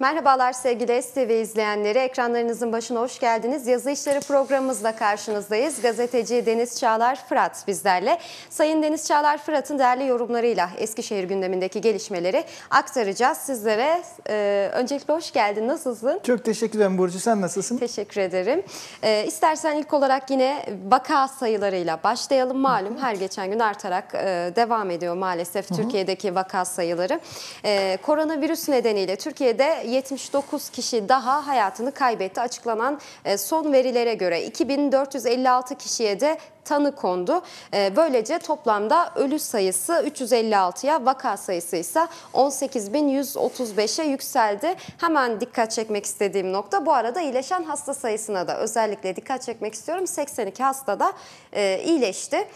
Merhabalar sevgili STV izleyenleri. Ekranlarınızın başına hoş geldiniz. Yazı işleri programımızla karşınızdayız. Gazeteci Deniz Çağlar Fırat bizlerle. Sayın Deniz Çağlar Fırat'ın değerli yorumlarıyla Eskişehir gündemindeki gelişmeleri aktaracağız sizlere. Ee, öncelikle hoş geldin. Nasılsın? Çok teşekkür ederim Burcu. Sen nasılsın? Teşekkür ederim. Ee, istersen ilk olarak yine vaka sayılarıyla başlayalım. Malum her geçen gün artarak e, devam ediyor maalesef Türkiye'deki vaka sayıları. Ee, koronavirüs nedeniyle Türkiye'de 79 kişi daha hayatını kaybetti. Açıklanan e, son verilere göre 2456 kişiye de tanı kondu. E, böylece toplamda ölü sayısı 356'ya, vaka sayısı ise 18.135'e yükseldi. Hemen dikkat çekmek istediğim nokta bu arada iyileşen hasta sayısına da özellikle dikkat çekmek istiyorum. 82 hasta da e, iyileşti.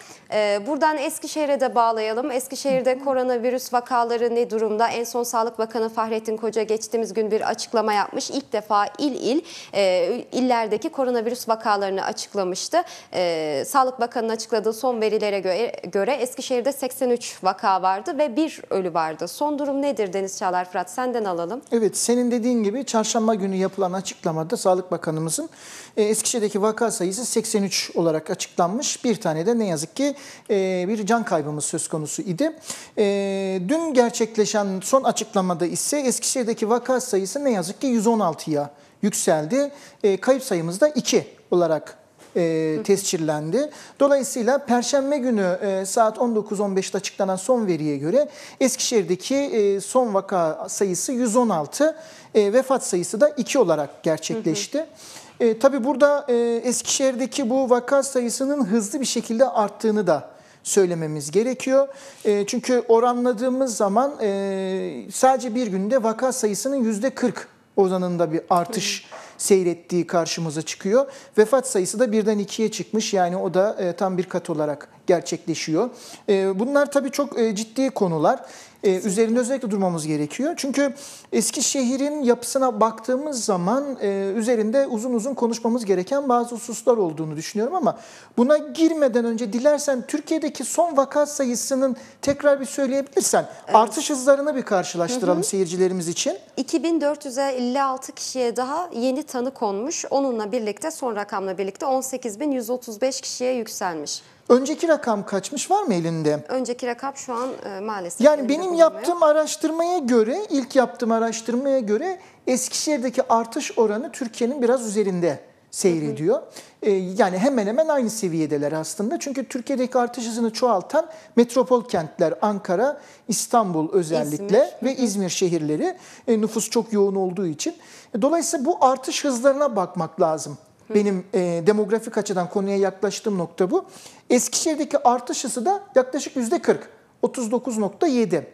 Buradan Eskişehir'e de bağlayalım. Eskişehir'de koronavirüs vakaları ne durumda? En son Sağlık Bakanı Fahrettin Koca geçtiğimiz gün bir açıklama yapmış. İlk defa il il e, illerdeki koronavirüs vakalarını açıklamıştı. E, Sağlık Bakanı'nın açıkladığı son verilere göre, göre Eskişehir'de 83 vaka vardı ve bir ölü vardı. Son durum nedir Deniz Çağlar Fırat? Senden alalım. Evet senin dediğin gibi çarşamba günü yapılan açıklamada Sağlık Bakanımızın e, Eskişehir'deki vaka sayısı 83 olarak açıklanmış. Bir tane de ne yazık ki e, bir can kaybımız söz konusu idi. E, dün gerçekleşen son açıklamada ise Eskişehir'deki vaka sayısı ne yazık ki 116'ya yükseldi. E, kayıp sayımız da 2 olarak e, tescillendi. Dolayısıyla Perşembe günü e, saat 19.15'te açıklanan son veriye göre Eskişehir'deki e, son vaka sayısı 116, e, vefat sayısı da 2 olarak gerçekleşti. Hı hı. E, tabii burada e, Eskişehir'deki bu vaka sayısının hızlı bir şekilde arttığını da söylememiz gerekiyor. E, çünkü oranladığımız zaman e, sadece bir günde vaka sayısının %40 oranında bir artış seyrettiği karşımıza çıkıyor. Vefat sayısı da birden ikiye çıkmış yani o da e, tam bir kat olarak gerçekleşiyor. E, bunlar tabii çok e, ciddi konular. Ee, üzerinde özellikle durmamız gerekiyor. Çünkü Eskişehir'in yapısına baktığımız zaman e, üzerinde uzun uzun konuşmamız gereken bazı hususlar olduğunu düşünüyorum ama buna girmeden önce dilersen Türkiye'deki son vaka sayısının tekrar bir söyleyebilirsen evet. artış hızlarını bir karşılaştıralım hı hı. seyircilerimiz için. 2456 kişiye daha yeni tanı konmuş. Onunla birlikte son rakamla birlikte 18.135 kişiye yükselmiş. Önceki rakam kaçmış var mı elinde? Önceki rakam şu an e, maalesef. Yani benim yaptığım araştırmaya göre, ilk yaptığım araştırmaya göre Eskişehir'deki artış oranı Türkiye'nin biraz üzerinde seyrediyor. Hı hı. Ee, yani hemen hemen aynı seviyedeler aslında. Çünkü Türkiye'deki artış hızını çoğaltan metropol kentler Ankara, İstanbul özellikle İzmir. ve İzmir şehirleri e, nüfus çok yoğun olduğu için. Dolayısıyla bu artış hızlarına bakmak lazım. Benim e, demografik açıdan konuya yaklaştığım nokta bu. Eskişehir'deki artış hızı da yaklaşık yüzde 40, 39.7.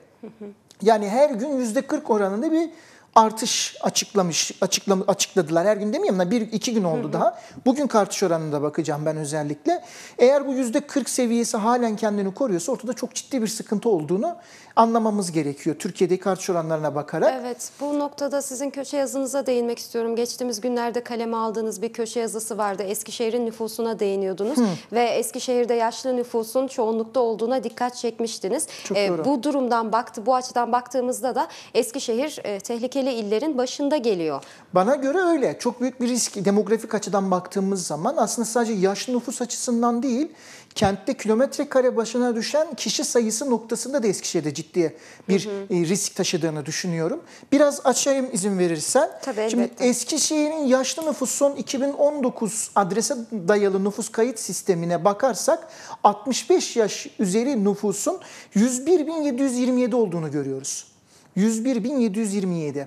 Yani her gün yüzde 40 oranında bir artış açıklamış, açıklam, açıkladılar. Her gün demeyeyim ama bir iki gün oldu daha. Bugün artış oranına bakacağım ben özellikle. Eğer bu yüzde 40 seviyesi halen kendini koruyorsa ortada çok ciddi bir sıkıntı olduğunu anlamamız gerekiyor. Türkiye'deki artış oranlarına bakarak. Evet bu noktada sizin köşe yazınıza değinmek istiyorum. Geçtiğimiz günlerde kaleme aldığınız bir köşe yazısı vardı. Eskişehir'in nüfusuna değiniyordunuz. Hı. Ve Eskişehir'de yaşlı nüfusun çoğunlukta olduğuna dikkat çekmiştiniz. Çok ee, doğru. Bu durumdan baktı, bu açıdan baktığımızda da Eskişehir e, tehlikeli illerin başında geliyor. Bana göre öyle. Çok büyük bir risk demografik açıdan baktığımız zaman aslında sadece yaşlı nüfus açısından değil, kentte kilometre kare başına düşen kişi sayısı noktasında da Eskişehir'de ciddi bir hı hı. E, risk taşıdığını düşünüyorum. Biraz açayım izin verirsen. Tabii, Şimdi Eskişehir'in yaşlı nüfus son 2019 adrese dayalı nüfus kayıt sistemine bakarsak 65 yaş üzeri nüfusun 101.727 olduğunu görüyoruz. 101.727.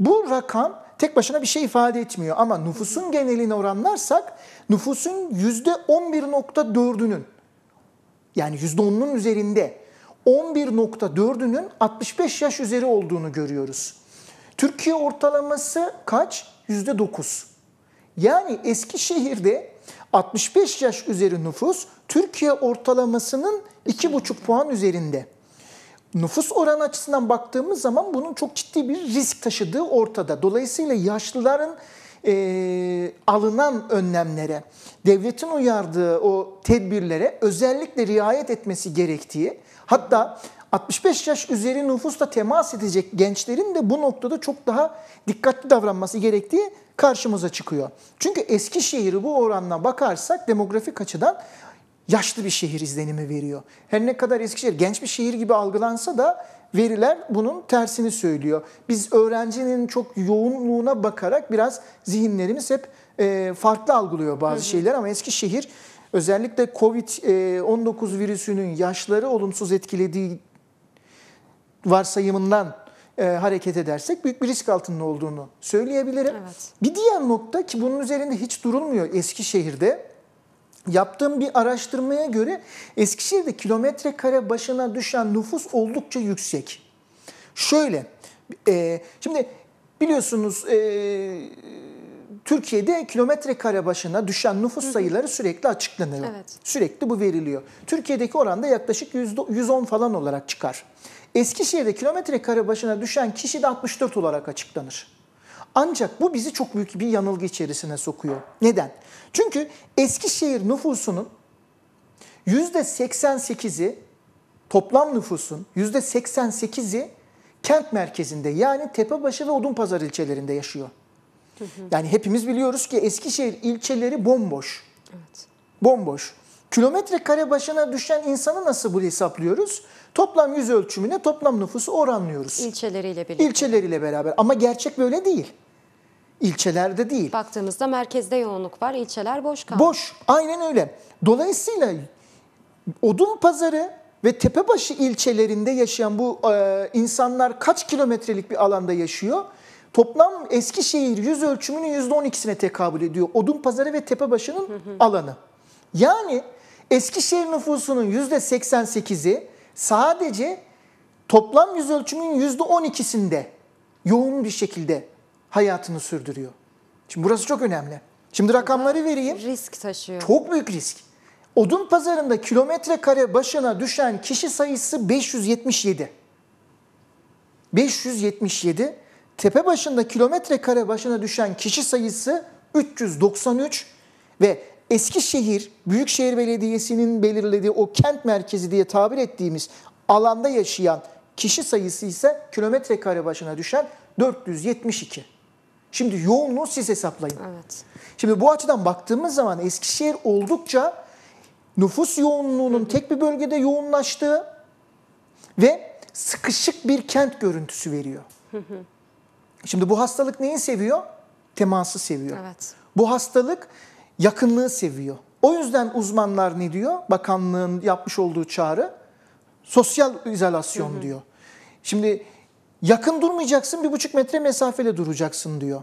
Bu rakam tek başına bir şey ifade etmiyor ama nüfusun geneline oranlarsak nüfusun %11.4'ünün yani %10'unun üzerinde 11.4'ünün 65 yaş üzeri olduğunu görüyoruz. Türkiye ortalaması kaç? %9. Yani Eskişehir'de 65 yaş üzeri nüfus Türkiye ortalamasının 2,5 puan üzerinde. Nüfus oranı açısından baktığımız zaman bunun çok ciddi bir risk taşıdığı ortada. Dolayısıyla yaşlıların e, alınan önlemlere, devletin uyardığı o tedbirlere özellikle riayet etmesi gerektiği, hatta 65 yaş üzeri nüfusla temas edecek gençlerin de bu noktada çok daha dikkatli davranması gerektiği karşımıza çıkıyor. Çünkü Eskişehir'i bu oranla bakarsak demografik açıdan yaşlı bir şehir izlenimi veriyor. Her ne kadar Eskişehir genç bir şehir gibi algılansa da veriler bunun tersini söylüyor. Biz öğrencinin çok yoğunluğuna bakarak biraz zihinlerimiz hep e, farklı algılıyor bazı şeyler ama Eskişehir özellikle Covid-19 virüsünün yaşları olumsuz etkilediği varsayımından e, hareket edersek büyük bir risk altında olduğunu söyleyebilirim. Evet. Bir diğer nokta ki bunun üzerinde hiç durulmuyor Eskişehir'de. Yaptığım bir araştırmaya göre Eskişehir'de kilometre kare başına düşen nüfus oldukça yüksek. Şöyle, e, şimdi biliyorsunuz e, Türkiye'de kilometre kare başına düşen nüfus sayıları sürekli açıklanıyor. Evet. Sürekli bu veriliyor. Türkiye'deki oranda yaklaşık yüzde- 110 falan olarak çıkar. Eskişehir'de kilometre kare başına düşen kişi de 64 olarak açıklanır. Ancak bu bizi çok büyük bir yanılgı içerisine sokuyor. Neden? Çünkü Eskişehir nüfusunun %88'i toplam nüfusun %88'i kent merkezinde yani Tepebaşı ve Odunpazarı ilçelerinde yaşıyor. Yani hepimiz biliyoruz ki Eskişehir ilçeleri bomboş. Evet. Bomboş. Kilometre kare başına düşen insanı nasıl bu hesaplıyoruz? Toplam yüz ölçümüne toplam nüfusu oranlıyoruz. İlçeleriyle birlikte. İlçeleriyle beraber. Ama gerçek böyle değil. İlçelerde değil. Baktığımızda merkezde yoğunluk var, ilçeler boş kalmış. Boş. Aynen öyle. Dolayısıyla Odun Pazarı ve Tepebaşı ilçelerinde yaşayan bu e, insanlar kaç kilometrelik bir alanda yaşıyor? Toplam Eskişehir yüz ölçümünün %12'sine tekabül ediyor. Odun Pazarı ve Tepebaşı'nın alanı. Yani Eskişehir nüfusunun %88'i sadece toplam yüz ölçümünün %12'sinde yoğun bir şekilde hayatını sürdürüyor. Şimdi burası çok önemli. Şimdi rakamları vereyim. Risk taşıyor. Çok büyük risk. Odun pazarında kilometre kare başına düşen kişi sayısı 577. 577. Tepe başında kilometre kare başına düşen kişi sayısı 393 ve Eskişehir Büyükşehir Belediyesi'nin belirlediği o kent merkezi diye tabir ettiğimiz alanda yaşayan kişi sayısı ise kilometre kare başına düşen 472. Şimdi yoğunluğu siz hesaplayın. Evet. Şimdi bu açıdan baktığımız zaman Eskişehir oldukça nüfus yoğunluğunun tek bir bölgede yoğunlaştığı ve sıkışık bir kent görüntüsü veriyor. Şimdi bu hastalık neyi seviyor? Teması seviyor. Evet. Bu hastalık yakınlığı seviyor. O yüzden uzmanlar ne diyor? Bakanlığın yapmış olduğu çağrı sosyal izolasyon diyor. Şimdi yakın durmayacaksın bir buçuk metre mesafede duracaksın diyor.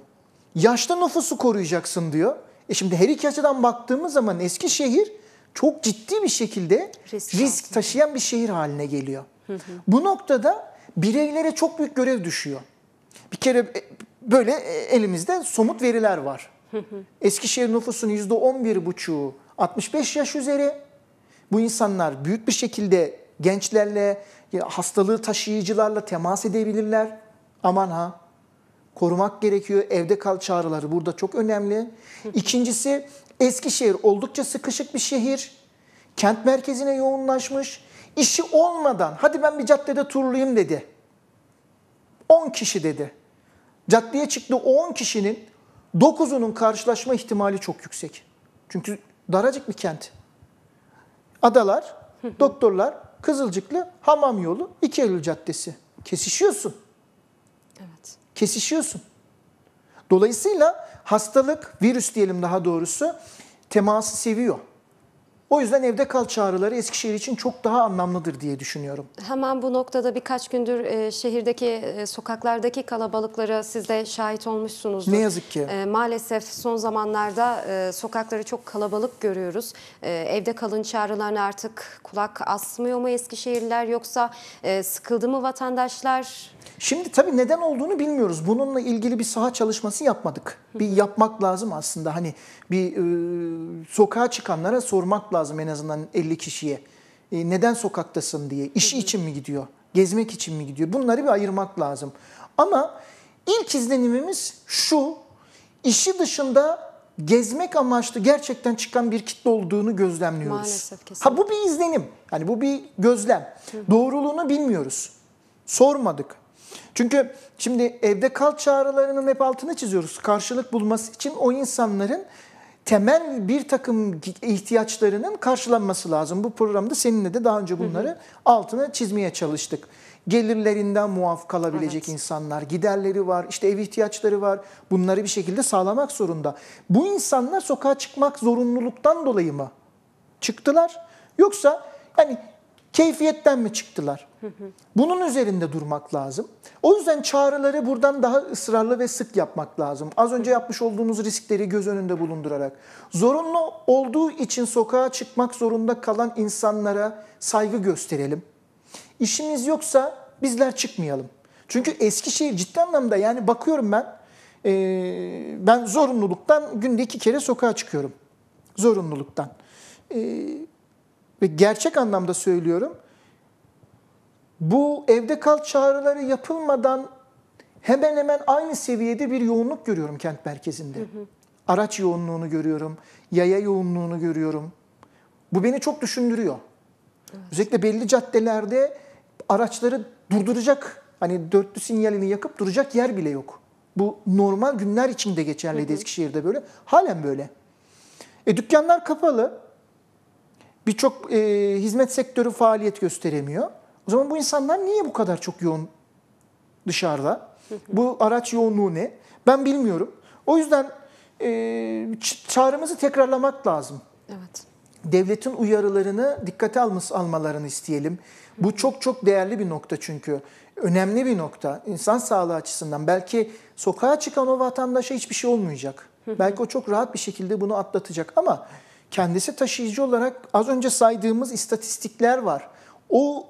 Yaşlı nüfusu koruyacaksın diyor. E şimdi her iki açıdan baktığımız zaman Eskişehir çok ciddi bir şekilde Risk risk, taşıyan bir şehir haline geliyor. Bu noktada bireylere çok büyük görev düşüyor. Bir kere e, böyle e, elimizde somut veriler var. Eskişehir nüfusunun %11,5'u 65 yaş üzeri. Bu insanlar büyük bir şekilde gençlerle, hastalığı taşıyıcılarla temas edebilirler. Aman ha, korumak gerekiyor. Evde kal çağrıları burada çok önemli. İkincisi Eskişehir oldukça sıkışık bir şehir. Kent merkezine yoğunlaşmış. İşi olmadan hadi ben bir caddede turlayayım dedi. 10 kişi dedi. Caddeye çıktı o 10 kişinin 9'unun karşılaşma ihtimali çok yüksek. Çünkü daracık bir kent. Adalar, doktorlar, Kızılcıklı, Hamam yolu, 2 Eylül Caddesi. Kesişiyorsun Evet. kesişiyorsun. Dolayısıyla hastalık, virüs diyelim daha doğrusu teması seviyor. O yüzden evde kal çağrıları Eskişehir için çok daha anlamlıdır diye düşünüyorum. Hemen bu noktada birkaç gündür e, şehirdeki e, sokaklardaki kalabalıklara siz de şahit olmuşsunuzdur. Ne yazık ki. E, maalesef son zamanlarda e, sokakları çok kalabalık görüyoruz. E, evde kalın çağrılarına artık kulak asmıyor mu Eskişehirliler yoksa e, sıkıldı mı vatandaşlar? Şimdi tabii neden olduğunu bilmiyoruz. Bununla ilgili bir saha çalışması yapmadık. Bir yapmak lazım aslında. Hani bir e, sokağa çıkanlara sormak lazım en azından 50 kişiye. E, neden sokaktasın diye. İşi için mi gidiyor? Gezmek için mi gidiyor? Bunları bir ayırmak lazım. Ama ilk izlenimimiz şu. işi dışında gezmek amaçlı gerçekten çıkan bir kitle olduğunu gözlemliyoruz. Maalesef, kesinlikle. Ha bu bir izlenim. Yani bu bir gözlem. Doğruluğunu bilmiyoruz. Sormadık. Çünkü şimdi evde kal çağrılarının hep altını çiziyoruz. Karşılık bulması için o insanların temel bir takım ihtiyaçlarının karşılanması lazım. Bu programda seninle de daha önce bunları altına çizmeye çalıştık. Gelirlerinden muaf kalabilecek Evet. insanlar, giderleri var, işte ev ihtiyaçları var. Bunları bir şekilde sağlamak zorunda. Bu insanlar sokağa çıkmak zorunluluktan dolayı mı çıktılar? Yoksa hani keyfiyetten mi çıktılar? Bunun üzerinde durmak lazım. O yüzden çağrıları buradan daha ısrarlı ve sık yapmak lazım. Az önce yapmış olduğumuz riskleri göz önünde bulundurarak. Zorunlu olduğu için sokağa çıkmak zorunda kalan insanlara saygı gösterelim. İşimiz yoksa bizler çıkmayalım. Çünkü Eskişehir ciddi anlamda yani bakıyorum ben ben zorunluluktan günde iki kere sokağa çıkıyorum. Zorunluluktan. E, ve gerçek anlamda söylüyorum. Bu evde kal çağrıları yapılmadan hemen hemen aynı seviyede bir yoğunluk görüyorum kent merkezinde. Araç yoğunluğunu görüyorum, yaya yoğunluğunu görüyorum. Bu beni çok düşündürüyor. Özellikle belli caddelerde araçları durduracak, hani dörtlü sinyalini yakıp duracak yer bile yok. Bu normal günler içinde geçerliydi Eskişehir'de böyle. Halen böyle. E dükkanlar kapalı. Birçok e, hizmet sektörü faaliyet gösteremiyor. O zaman bu insanlar niye bu kadar çok yoğun dışarıda? Bu araç yoğunluğu ne? Ben bilmiyorum. O yüzden e, çağrımızı tekrarlamak lazım Evet. devletin uyarılarını dikkate alması, almalarını isteyelim. Bu çok çok değerli bir nokta çünkü. Önemli bir nokta. İnsan sağlığı açısından. Belki sokağa çıkan o vatandaşa hiçbir şey olmayacak. Belki o çok rahat bir şekilde bunu atlatacak ama kendisi taşıyıcı olarak az önce saydığımız istatistikler var. O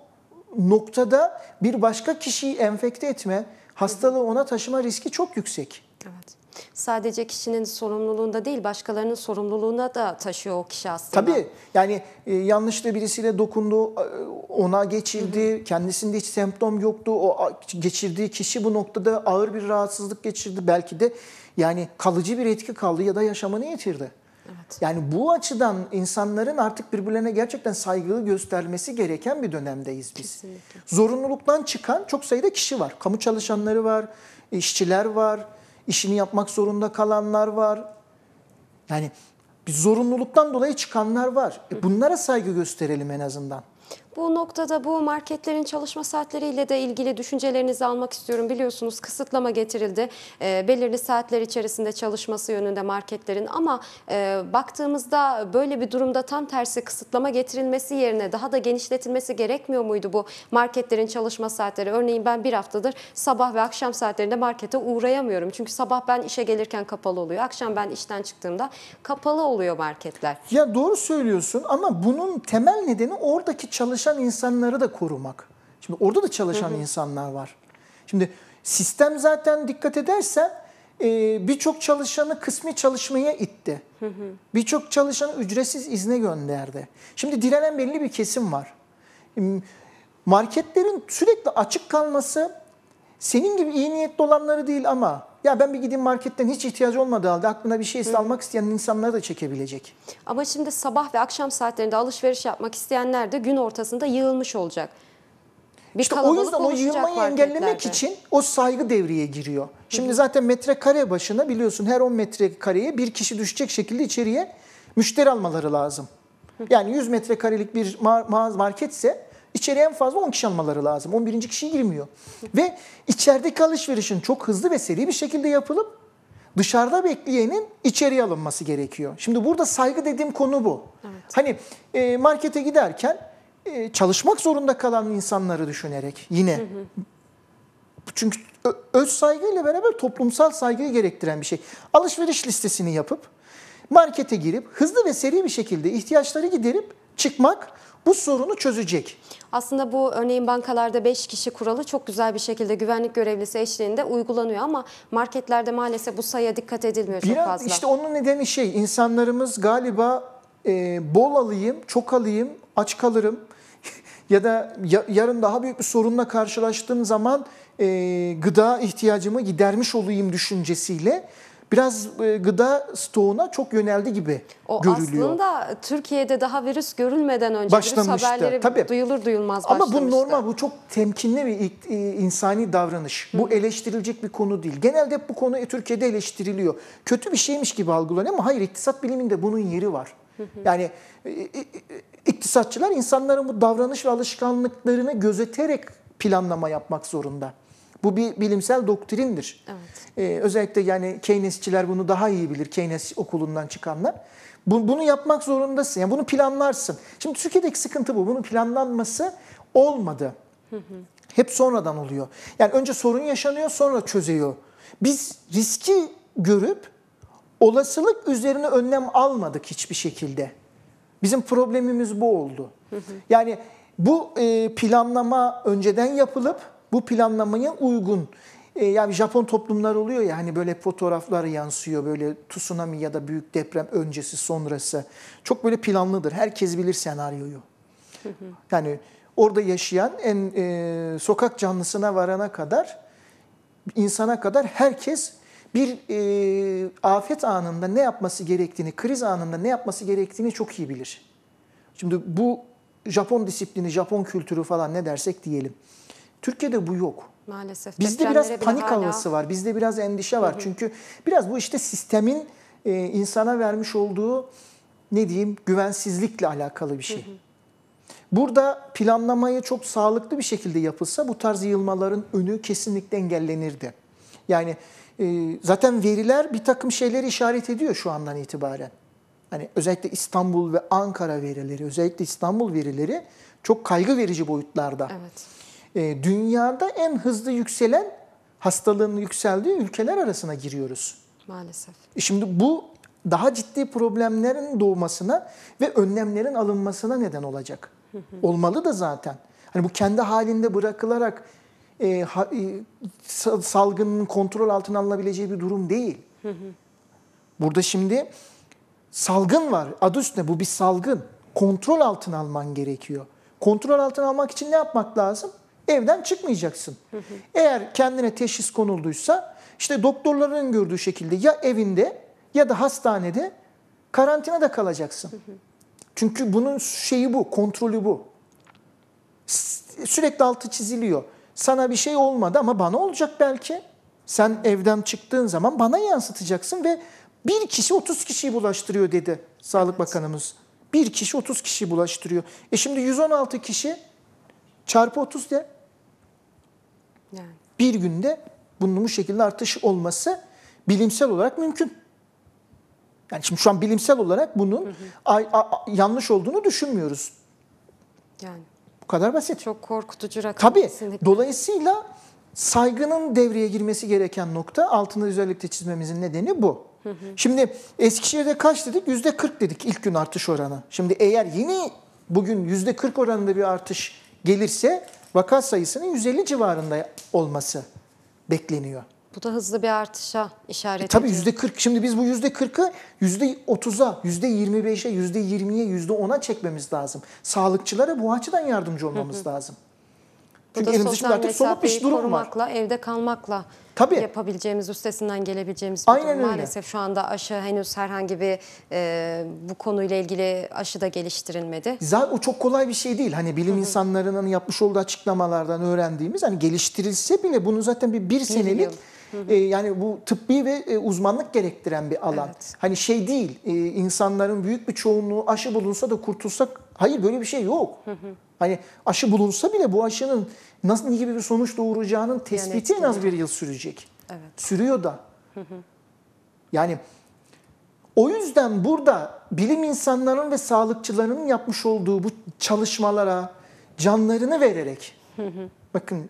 noktada bir başka kişiyi enfekte etme, hastalığı ona taşıma riski çok yüksek. Evet. Sadece kişinin sorumluluğunda değil, başkalarının sorumluluğuna da taşıyor o kişi aslında. Tabii yani e, yanlışlıkla birisiyle dokundu, e, ona geçirdi, kendisinde hiç semptom yoktu. O geçirdiği kişi bu noktada ağır bir rahatsızlık geçirdi. Belki de yani kalıcı bir etki kaldı ya da yaşamını yitirdi. Evet. Yani bu açıdan insanların artık birbirlerine gerçekten saygı göstermesi gereken bir dönemdeyiz biz. Kesinlikle. Zorunluluktan çıkan çok sayıda kişi var. Kamu çalışanları var, işçiler var, işini yapmak zorunda kalanlar var. Yani bir zorunluluktan dolayı çıkanlar var. E bunlara saygı gösterelim en azından. Bu noktada bu marketlerin çalışma saatleriyle de ilgili düşüncelerinizi almak istiyorum. Biliyorsunuz kısıtlama getirildi. E, belirli saatler içerisinde çalışması yönünde marketlerin ama e, baktığımızda böyle bir durumda tam tersi kısıtlama getirilmesi yerine daha da genişletilmesi gerekmiyor muydu bu marketlerin çalışma saatleri? Örneğin ben bir haftadır sabah ve akşam saatlerinde markete uğrayamıyorum. Çünkü sabah ben işe gelirken kapalı oluyor. Akşam ben işten çıktığımda kapalı oluyor marketler. Ya doğru söylüyorsun ama bunun temel nedeni oradaki çalışan insanları da korumak. Şimdi orada da çalışan insanlar var. Şimdi sistem zaten dikkat edersen e, birçok çalışanı kısmi çalışmaya itti. Birçok çalışanı ücretsiz izne gönderdi. Şimdi direnen belli bir kesim var. Marketlerin sürekli açık kalması senin gibi iyi niyetli olanları değil ama ya ben bir gideyim marketten hiç ihtiyacı olmadığı halde aklına bir şey almak isteyen insanları da çekebilecek. Ama şimdi sabah ve akşam saatlerinde alışveriş yapmak isteyenler de gün ortasında yığılmış olacak. Bir İşte o yüzden o yığılmayı engellemek için o saygı devreye giriyor. Şimdi zaten metrekare başına biliyorsun her 10 metrekareye bir kişi düşecek şekilde içeriye müşteri almaları lazım. Yani 100 metrekarelik bir marketse içeriye en fazla 10 kişi almaları lazım. 11. kişi girmiyor. Ve içerideki alışverişin çok hızlı ve seri bir şekilde yapılıp dışarıda bekleyenin içeriye alınması gerekiyor. Şimdi burada saygı dediğim konu bu. Hani e, markete giderken e, çalışmak zorunda kalan insanları düşünerek yine çünkü ö- öz saygıyla beraber toplumsal saygıyı gerektiren bir şey. Alışveriş listesini yapıp markete girip hızlı ve seri bir şekilde ihtiyaçları giderip çıkmak bu sorunu çözecek. Aslında bu örneğin bankalarda 5 kişi kuralı çok güzel bir şekilde güvenlik görevlisi eşliğinde uygulanıyor ama marketlerde maalesef bu sayıya dikkat edilmiyor çok Biraz fazla. işte onun nedeni şey insanlarımız galiba e, bol alayım, çok alayım, aç kalırım ya da ya- yarın daha büyük bir sorunla karşılaştığım zaman e, gıda ihtiyacımı gidermiş olayım düşüncesiyle biraz e, gıda stoğuna çok yöneldi gibi O görülüyor. aslında Türkiye'de daha virüs görülmeden önce virüs Başlamıştı, haberleri tabii. duyulur duyulmaz Ama başlamıştı. bu normal, bu çok temkinli bir e, insani davranış. Bu eleştirilecek bir konu değil. Genelde hep bu konu e, Türkiye'de eleştiriliyor. Kötü bir şeymiş gibi algılanıyor ama hayır iktisat biliminde bunun yeri var. Yani iktisatçılar insanların bu davranış ve alışkanlıklarını gözeterek planlama yapmak zorunda. Bu bir bilimsel doktrindir. Evet. Ee, özellikle yani Keynesçiler bunu daha iyi bilir. Keynes okulundan çıkanlar. Bu- bunu yapmak zorundasın. Yani bunu planlarsın. Şimdi Türkiye'deki sıkıntı bu. Bunun planlanması olmadı. Hep sonradan oluyor. Yani önce sorun yaşanıyor sonra çözüyor. Biz riski görüp olasılık üzerine önlem almadık hiçbir şekilde. Bizim problemimiz bu oldu. Yani bu e, planlama önceden yapılıp bu planlamaya uygun e, yani Japon toplumlar oluyor ya hani böyle fotoğraflar yansıyor böyle tsunami ya da büyük deprem öncesi sonrası. Çok böyle planlıdır. Herkes bilir senaryoyu. Yani orada yaşayan en e, sokak canlısına varana kadar insana kadar herkes bir e, afet anında ne yapması gerektiğini, kriz anında ne yapması gerektiğini çok iyi bilir. Şimdi bu Japon disiplini, Japon kültürü falan ne dersek diyelim. Türkiye'de bu yok. Maalesef. Bizde biraz panik hala- havası var. Bizde biraz endişe var. Çünkü biraz bu işte sistemin e, insana vermiş olduğu ne diyeyim güvensizlikle alakalı bir şey. Burada planlamayı çok sağlıklı bir şekilde yapılsa bu tarz yığılmaların önü kesinlikle engellenirdi. Yani e, zaten veriler bir takım şeyleri işaret ediyor şu andan itibaren. Hani özellikle İstanbul ve Ankara verileri, özellikle İstanbul verileri çok kaygı verici boyutlarda. Evet. E, dünyada en hızlı yükselen hastalığın yükseldiği ülkeler arasına giriyoruz. Maalesef. E Şimdi bu daha ciddi problemlerin doğmasına ve önlemlerin alınmasına neden olacak. Olmalı da zaten. Hani bu kendi halinde bırakılarak e, ha- e, sa- salgının kontrol altına alınabileceği bir durum değil. Burada şimdi salgın var. Adı üstünde bu bir salgın. Kontrol altına alman gerekiyor. Kontrol altına almak için ne yapmak lazım? Evden çıkmayacaksın. Eğer kendine teşhis konulduysa işte doktorların gördüğü şekilde ya evinde ya da hastanede karantinada kalacaksın. Çünkü bunun şeyi bu, kontrolü bu. Sürekli altı çiziliyor. Sana bir şey olmadı ama bana olacak belki. Sen evden çıktığın zaman bana yansıtacaksın ve bir kişi 30 kişiyi bulaştırıyor dedi Sağlık Bakanımız. Bir kişi 30 kişiyi bulaştırıyor. E şimdi 116 kişi çarpı 30 de Yani. bir günde bunun bu şekilde artış olması bilimsel olarak mümkün. Yani şimdi şu an bilimsel olarak bunun ay- a- a- yanlış olduğunu düşünmüyoruz. Yani. Bu kadar basit. Çok korkutucu rakam. Tabii. kesinlikle. Dolayısıyla saygının devreye girmesi gereken nokta altını özellikle çizmemizin nedeni bu. Şimdi Eskişehir'de kaç dedik? Yüzde 40 dedik ilk gün artış oranı. Şimdi eğer yeni bugün yüzde 40 oranında bir artış gelirse vaka sayısının 150 civarında olması bekleniyor. Bu da hızlı bir artışa işaret E tabii ediyor. yüzde 40. Şimdi biz bu yüzde 40'ı yüzde 30'a, yüzde 25'e, yüzde 20'ye, yüzde 10'a çekmemiz lazım. Sağlıkçılara bu açıdan yardımcı olmamız lazım. Çünkü elimizde şimdi artık somut bir mesafeyi durum var. evde kalmakla Tabii. yapabileceğimiz, üstesinden gelebileceğimiz bir Aynen durum. öyle. Maalesef şu anda aşı henüz herhangi bir e, bu konuyla ilgili aşı da geliştirilmedi. Zaten o çok kolay bir şey değil. Hani bilim insanlarının yapmış olduğu açıklamalardan öğrendiğimiz hani geliştirilse bile bunu zaten bir bir senelik yıl. e, yani bu tıbbi ve e, uzmanlık gerektiren bir alan. Evet. Hani şey değil e, insanların büyük bir çoğunluğu aşı bulunsa da kurtulsak hayır böyle bir şey yok. Hani aşı bulunsa bile bu aşının nasıl ne gibi bir sonuç doğuracağının tespiti en az bir yıl sürecek. Evet. Sürüyor da. Yani o yüzden burada bilim insanlarının ve sağlıkçılarının yapmış olduğu bu çalışmalara canlarını vererek bakın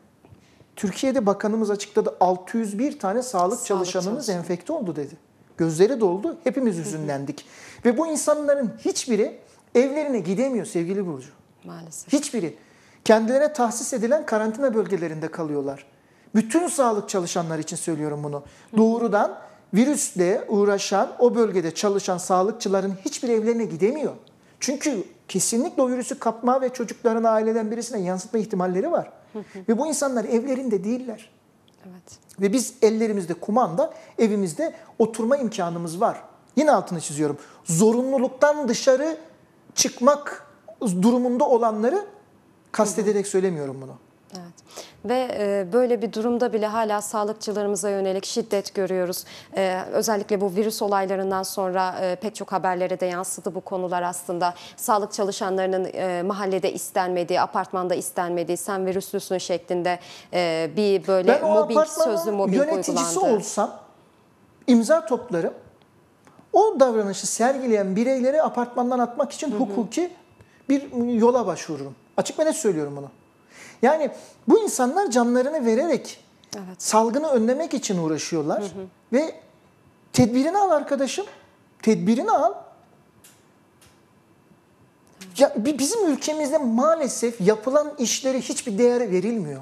Türkiye'de bakanımız açıkladı 601 tane sağlık, Sağlık çalışanımız çalışanı. enfekte oldu dedi. Gözleri doldu. Hepimiz üzünlendik. Ve bu insanların hiçbiri evlerine gidemiyor sevgili Burcu. Maalesef. Hiçbiri. Kendilerine tahsis edilen karantina bölgelerinde kalıyorlar. Bütün sağlık çalışanlar için söylüyorum bunu. Doğrudan virüsle uğraşan, o bölgede çalışan sağlıkçıların hiçbir evlerine gidemiyor. Çünkü kesinlikle o virüsü kapma ve çocuklarına aileden birisine yansıtma ihtimalleri var. ve bu insanlar evlerinde değiller. Evet. Ve biz ellerimizde kumanda, evimizde oturma imkanımız var. Yine altını çiziyorum. Zorunluluktan dışarı çıkmak durumunda olanları kastederek söylemiyorum bunu. Evet. Ve e, böyle bir durumda bile hala sağlıkçılarımıza yönelik şiddet görüyoruz. E, özellikle bu virüs olaylarından sonra e, pek çok haberlere de yansıdı bu konular aslında. Sağlık çalışanlarının e, mahallede istenmediği, apartmanda istenmediği, sen virüslüsün şeklinde e, bir böyle Ben mobbing, sözlü mobbing yöneticisi uygulandı. olsam imza toplarım. O davranışı sergileyen bireyleri apartmandan atmak için hukuki bir yola başvururum. Açık ve net söylüyorum bunu. Yani bu insanlar canlarını vererek Evet. salgını önlemek için uğraşıyorlar ve tedbirini al arkadaşım. Tedbirini al. Ya bi- bizim ülkemizde maalesef yapılan işlere hiçbir değer verilmiyor.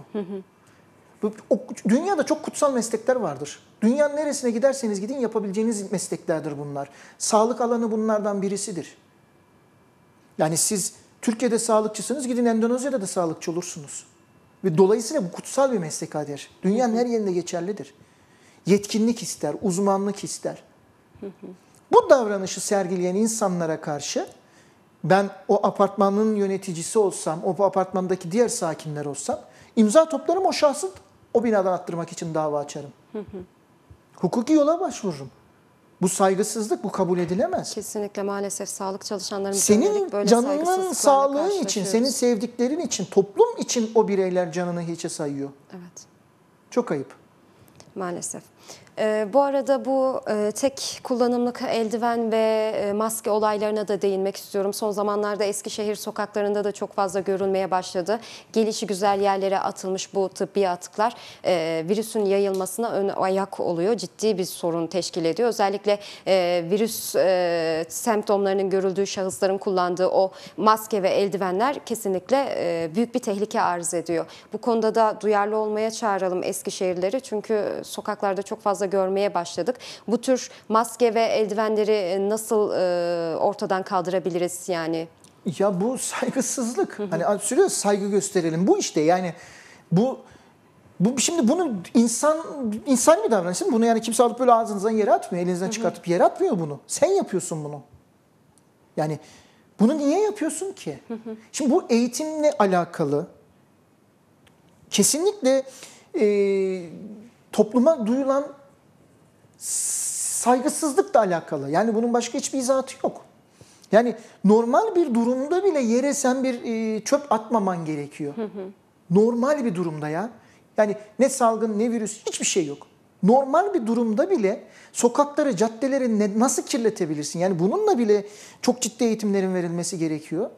Bu- o- dünyada çok kutsal meslekler vardır. Dünyanın neresine giderseniz gidin yapabileceğiniz mesleklerdir bunlar. Sağlık alanı bunlardan birisidir. Yani siz Türkiye'de sağlıkçısınız gidin Endonezya'da da sağlıkçı olursunuz. Ve dolayısıyla bu kutsal bir meslek Kadir. Dünyanın her yerinde geçerlidir. Yetkinlik ister, uzmanlık ister. Bu davranışı sergileyen insanlara karşı ben o apartmanın yöneticisi olsam, o apartmandaki diğer sakinler olsam imza toplarım o şahsı o binadan attırmak için dava açarım. Hukuki yola başvururum. Bu saygısızlık, bu kabul edilemez. Kesinlikle maalesef sağlık çalışanlarımıza Senin böyle canının saygısızlıklarla sağlığı için, senin sevdiklerin için, toplum için o bireyler canını hiçe sayıyor. Evet. Çok ayıp. Maalesef. Ee, bu arada bu e, tek kullanımlık eldiven ve e, maske olaylarına da değinmek istiyorum. Son zamanlarda Eskişehir sokaklarında da çok fazla görülmeye başladı. Gelişi güzel yerlere atılmış bu tıbbi atıklar e, virüsün yayılmasına ön ayak oluyor. Ciddi bir sorun teşkil ediyor. Özellikle e, virüs e, semptomlarının görüldüğü şahısların kullandığı o maske ve eldivenler kesinlikle e, büyük bir tehlike arz ediyor. Bu konuda da duyarlı olmaya çağıralım Eskişehirleri. Çünkü sokaklarda çok fazla görmeye başladık. Bu tür maske ve eldivenleri e, nasıl e, ortadan kaldırabiliriz yani? Ya bu saygısızlık. Hani söylüyoruz saygı gösterelim. Bu işte yani bu bu şimdi bunu insan insan bir davranış. Bunu yani kimse alıp böyle ağzınızdan yere atmıyor. Elinizden çıkartıp yere atmıyor bunu. Sen yapıyorsun bunu. Yani bunu niye yapıyorsun ki? Şimdi bu eğitimle alakalı kesinlikle e, topluma duyulan saygısızlıkla alakalı. Yani bunun başka hiçbir izahatı yok. Yani normal bir durumda bile yere sen bir e, çöp atmaman gerekiyor. Normal bir durumda ya. Yani ne salgın ne virüs hiçbir şey yok. Normal bir durumda bile sokakları, caddeleri ne, nasıl kirletebilirsin? Yani bununla bile çok ciddi eğitimlerin verilmesi gerekiyor.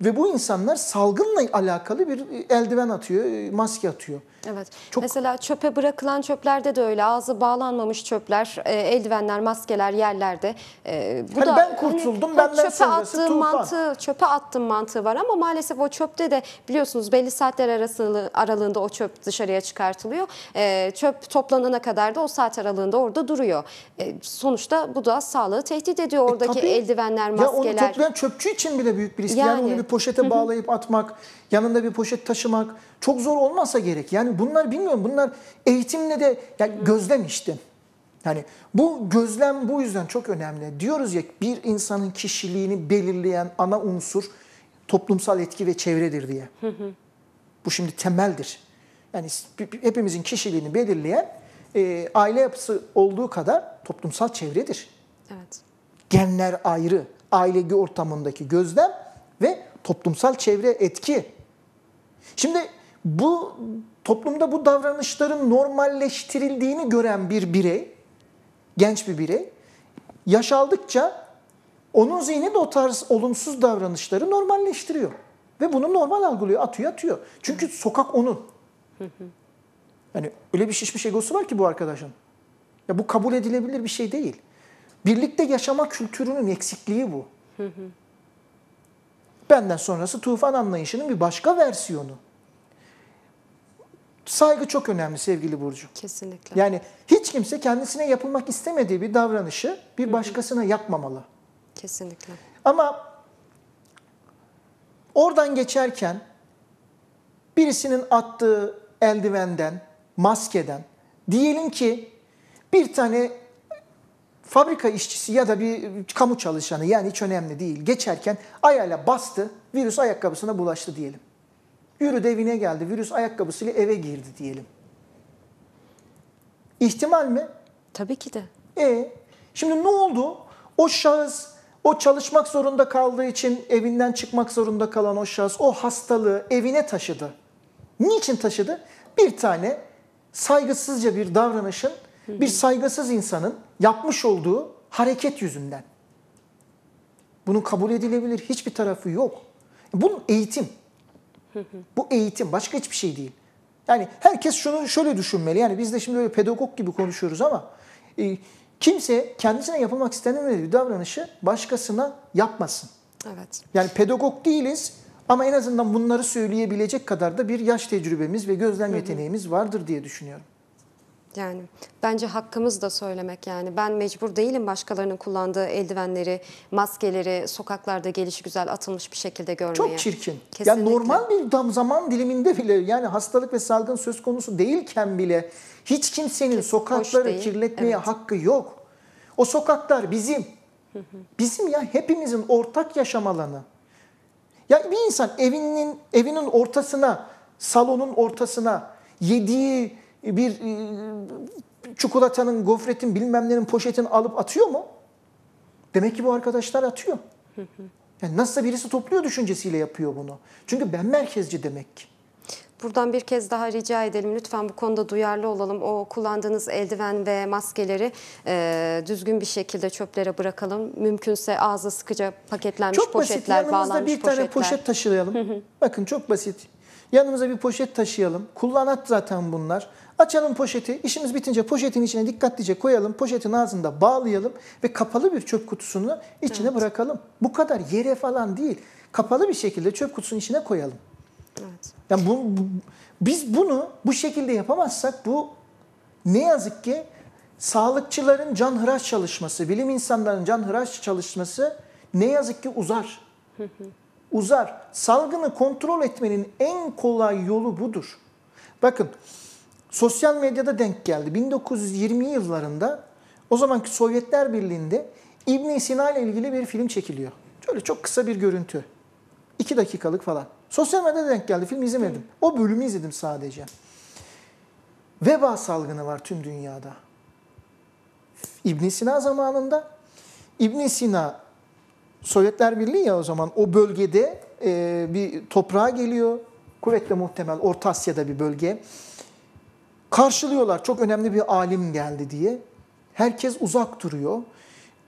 Ve bu insanlar salgınla alakalı bir eldiven atıyor, e, maske atıyor. Evet. Çok- Mesela çöpe bırakılan çöplerde de öyle. Ağzı bağlanmamış çöpler, e, eldivenler, maskeler yerlerde. E, bu Hani ben kurtuldum, benden çöpe attığım tufan. mantığı, çöpe attım mantığı var ama maalesef o çöpte de biliyorsunuz belli saatler arası aralığında o çöp dışarıya çıkartılıyor. E, çöp toplanana kadar da o saat aralığında orada duruyor. E, sonuçta bu da sağlığı tehdit ediyor oradaki E, Tabii. eldivenler, Ya onu maskeler. toplayan çöpçü için bile büyük bir risk. Yani, Yani. onu bir poşete bağlayıp atmak, yanında bir poşet taşımak çok zor olmasa gerek. Yani bunlar bilmiyorum bunlar eğitimle de yani gözlem işte. Yani bu gözlem bu yüzden çok önemli. Diyoruz ya bir insanın kişiliğini belirleyen ana unsur toplumsal etki ve çevredir diye. Bu şimdi temeldir. Yani hepimizin kişiliğini belirleyen e, aile yapısı olduğu kadar toplumsal çevredir Evet. genler ayrı. Aile ortamındaki gözlem ve toplumsal çevre etki. Şimdi bu toplumda bu davranışların normalleştirildiğini gören bir birey, genç bir birey, yaş aldıkça onun zihni de o tarz olumsuz davranışları normalleştiriyor. Ve bunu normal algılıyor, atıyor, atıyor. Çünkü sokak onun. Yani öyle bir şişmiş egosu var ki bu arkadaşın. Ya bu kabul edilebilir bir şey değil. Birlikte yaşama kültürünün eksikliği bu. Benden sonrası tufan anlayışının bir başka versiyonu. Saygı çok önemli sevgili Burcu. Kesinlikle. Yani hiç kimse kendisine yapılmak istemediği bir davranışı bir başkasına yapmamalı. Kesinlikle. Ama oradan geçerken birisinin attığı eldivenden maskeden diyelim ki bir tane fabrika işçisi ya da bir kamu çalışanı yani hiç önemli değil geçerken ayağıyla bastı virüs ayakkabısına bulaştı diyelim. Yürüdü evine geldi virüs ayakkabısıyla eve girdi diyelim. İhtimal mi? Tabii ki de. E şimdi ne oldu? O şahıs o çalışmak zorunda kaldığı için evinden çıkmak zorunda kalan o şahıs o hastalığı evine taşıdı. Niçin taşıdı? Bir tane saygısızca bir davranışın, bir saygısız insanın yapmış olduğu hareket yüzünden. Bunun kabul edilebilir hiçbir tarafı yok. Bu eğitim. Bu eğitim başka hiçbir şey değil. Yani herkes şunu şöyle düşünmeli. Yani biz de şimdi böyle pedagog gibi konuşuyoruz ama e, kimse kendisine yapılmak istemediği bir davranışı başkasına yapmasın. Evet. Yani pedagog değiliz ama en azından bunları söyleyebilecek kadar da bir yaş tecrübemiz ve gözlem yeteneğimiz vardır diye düşünüyorum. Yani bence hakkımız da söylemek yani ben mecbur değilim başkalarının kullandığı eldivenleri, maskeleri sokaklarda gelişigüzel atılmış bir şekilde görmeye. Çok çirkin. Kesinlikle. Ya normal bir zaman diliminde bile yani hastalık ve salgın söz konusu değilken bile hiç kimsenin Kesin, sokakları kirletmeye Evet. hakkı yok. O sokaklar bizim. Bizim ya hepimizin ortak yaşam alanı. Ya bir insan evinin evinin ortasına, salonun ortasına yediği bir e, çikolatanın, gofretin, bilmem nenin poşetini alıp atıyor mu? Demek ki bu arkadaşlar atıyor. Yani nasıl birisi topluyor düşüncesiyle yapıyor bunu. Çünkü ben merkezci demek ki. Buradan bir kez daha rica edelim. Lütfen bu konuda duyarlı olalım. O kullandığınız eldiven ve maskeleri e, düzgün bir şekilde çöplere bırakalım. Mümkünse ağzı sıkıca paketlenmiş Çok basit. poşetler, Yanımızda bağlanmış bir tane poşet taşıyalım. Bakın çok basit. Yanımıza bir poşet taşıyalım. Kullanat zaten bunlar. Açalım poşeti. İşimiz bitince poşetin içine dikkatlice koyalım. Poşetin ağzında bağlayalım ve kapalı bir çöp kutusunu içine bırakalım. Bu kadar yere falan değil. Kapalı bir şekilde çöp kutusunun içine koyalım. Evet. Yani bu, bu- biz bunu bu şekilde yapamazsak bu ne yazık ki sağlıkçıların canhıraş çalışması, bilim insanlarının canhıraş çalışması ne yazık ki uzar. uzar. Salgını kontrol etmenin en kolay yolu budur. Bakın sosyal medyada denk geldi. 1920 yıllarında o zamanki Sovyetler Birliği'nde İbn Sina ile ilgili bir film çekiliyor. Şöyle çok kısa bir görüntü. İki dakikalık falan. Sosyal medyada denk geldi. Film izlemedim. O bölümü izledim sadece. Veba salgını var tüm dünyada. İbn Sina zamanında İbn Sina Sovyetler Birliği ya o zaman o bölgede e, bir toprağa geliyor. Kuvvetle muhtemel Orta Asya'da bir bölge. Karşılıyorlar çok önemli bir alim geldi diye. Herkes uzak duruyor.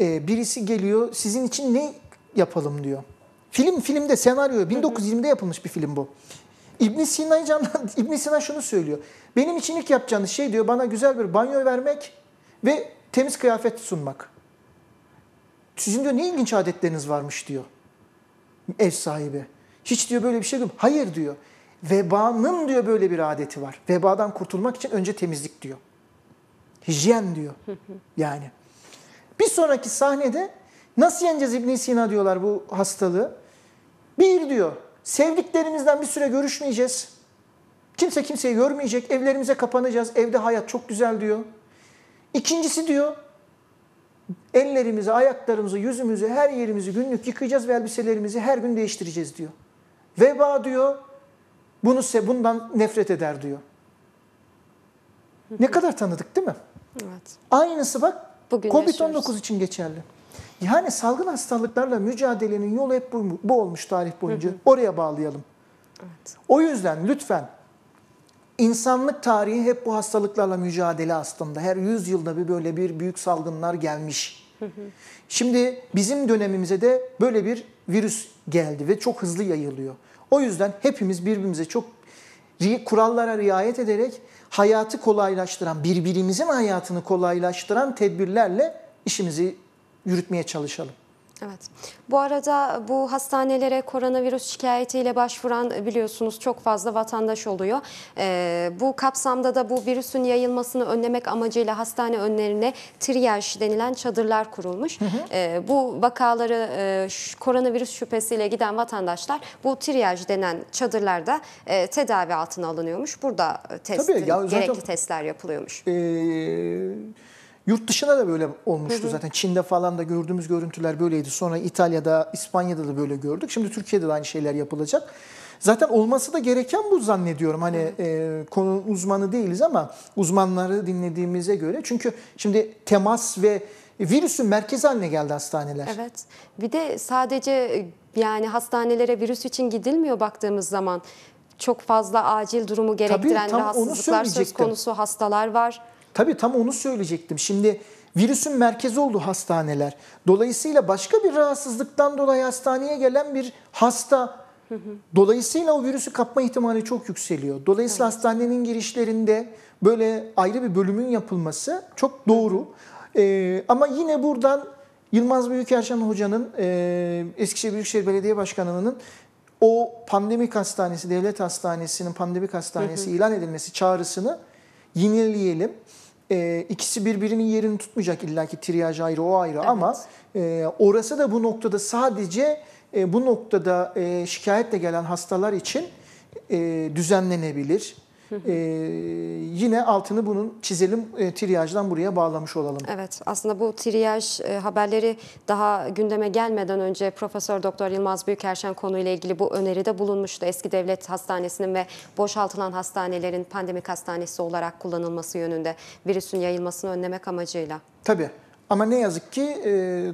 E, birisi geliyor sizin için ne yapalım diyor. Film filmde senaryo 1920'de yapılmış bir film bu. İbn Sina'yı canlan İbn Sina şunu söylüyor. Benim için ilk yapacağınız şey diyor bana güzel bir banyo vermek ve temiz kıyafet sunmak. Sizin diyor ne ilginç adetleriniz varmış diyor. Ev sahibi. Hiç diyor böyle bir şey yok. Hayır diyor. Vebanın diyor böyle bir adeti var. Vebadan kurtulmak için önce temizlik diyor. Hijyen diyor. Yani. Bir sonraki sahnede nasıl yeneceğiz İbn Sina diyorlar bu hastalığı. Bir diyor sevdiklerimizden bir süre görüşmeyeceğiz. Kimse kimseyi görmeyecek. Evlerimize kapanacağız. Evde hayat çok güzel diyor. İkincisi diyor ellerimizi, ayaklarımızı, yüzümüzü, her yerimizi günlük yıkayacağız ve elbiselerimizi her gün değiştireceğiz diyor. Veba diyor bunu se bundan nefret eder diyor. Ne kadar tanıdık değil mi? Evet. Aynısı bak Bugün Covid-19 yaşıyoruz. için geçerli. Yani salgın hastalıklarla mücadelenin yolu hep bu, bu olmuş tarih boyunca. Oraya bağlayalım. Evet. O yüzden lütfen insanlık tarihi hep bu hastalıklarla mücadele aslında. Her yüzyılda bir böyle bir büyük salgınlar gelmiş. Şimdi bizim dönemimize de böyle bir virüs geldi ve çok hızlı yayılıyor. O yüzden hepimiz birbirimize çok kurallara riayet ederek hayatı kolaylaştıran, birbirimizin hayatını kolaylaştıran tedbirlerle işimizi yürütmeye çalışalım. Evet. Bu arada bu hastanelere koronavirüs şikayetiyle başvuran biliyorsunuz çok fazla vatandaş oluyor. Ee, bu kapsamda da bu virüsün yayılmasını önlemek amacıyla hastane önlerine triyaj denilen çadırlar kurulmuş. Ee, bu vakaları e, koronavirüs şüphesiyle giden vatandaşlar bu triyaj denen çadırlarda e, tedavi altına alınıyormuş. Burada e, test, Tabii, ya zaten- gerekli testler yapılıyormuş. Ee, yurt dışına da böyle olmuştu zaten. Çin'de falan da gördüğümüz görüntüler böyleydi. Sonra İtalya'da, İspanya'da da böyle gördük. Şimdi Türkiye'de de aynı şeyler yapılacak. Zaten olması da gereken bu zannediyorum. Hani e, konu uzmanı değiliz ama uzmanları dinlediğimize göre. Çünkü şimdi temas ve virüsün merkezi haline geldi hastaneler. Evet. Bir de sadece e, yani hastanelere virüs için gidilmiyor baktığımız zaman. Çok fazla acil durumu gerektiren onu rahatsızlıklar söz konusu hastalar var. Tabii tam onu söyleyecektim. Şimdi virüsün merkezi oldu hastaneler. Dolayısıyla başka bir rahatsızlıktan dolayı hastaneye gelen bir hasta dolayısıyla o virüsü kapma ihtimali çok yükseliyor. Dolayısıyla hastanenin girişlerinde böyle ayrı bir bölümün yapılması çok doğru. Ee, ama yine buradan Yılmaz Büyükerşen Hoca'nın e, Eskişehir Büyükşehir Belediye Başkanı'nın o pandemik hastanesi, devlet hastanesinin pandemik hastanesi ilan edilmesi çağrısını yineleyelim. Ee, ikisi birbirinin yerini tutmayacak illaki triyaj ayrı o ayrı ama e, orası da bu noktada sadece e, bu noktada e, şikayetle gelen hastalar için e, düzenlenebilir. E, yine altını bunun çizelim e, triyajdan buraya bağlamış olalım. Evet aslında bu triyaj e, haberleri daha gündeme gelmeden önce Profesör Doktor Yılmaz Büyükerşen konuyla ilgili bu öneride bulunmuştu. Eski devlet hastanesinin ve boşaltılan hastanelerin pandemik hastanesi olarak kullanılması yönünde virüsün yayılmasını önlemek amacıyla. Tabii ama ne yazık ki e,